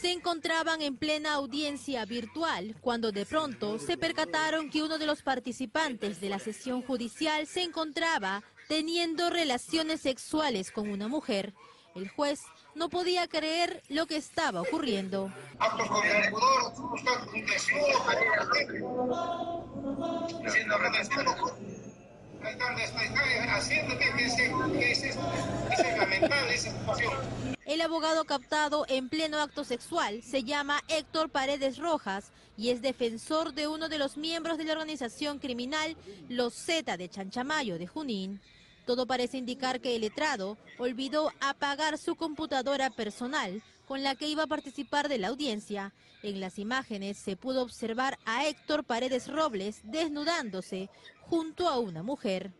Se encontraban en plena audiencia virtual cuando de pronto se percataron que uno de los participantes de la sesión judicial se encontraba teniendo relaciones sexuales con una mujer. El juez no podía creer lo que estaba ocurriendo. Abogado captado en pleno acto sexual se llama Héctor Paredes Rojas y es defensor de uno de los miembros de la organización criminal Los Z de Chanchamayo de Junín. Todo parece indicar que el letrado olvidó apagar su computadora personal con la que iba a participar de la audiencia. En las imágenes se pudo observar a Héctor Paredes Robles desnudándose junto a una mujer.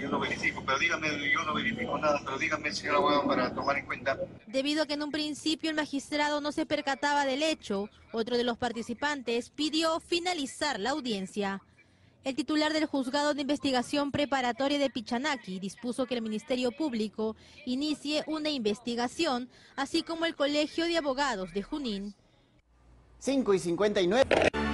Yo no verifico, pero dígame, yo no verifico nada, pero dígame, señor abogado, para tomar en cuenta. Debido a que en un principio el magistrado no se percataba del hecho, otro de los participantes pidió finalizar la audiencia. El titular del juzgado de investigación preparatoria de Pichanaki dispuso que el Ministerio Público inicie una investigación, así como el Colegio de Abogados de Junín. 5 y 59.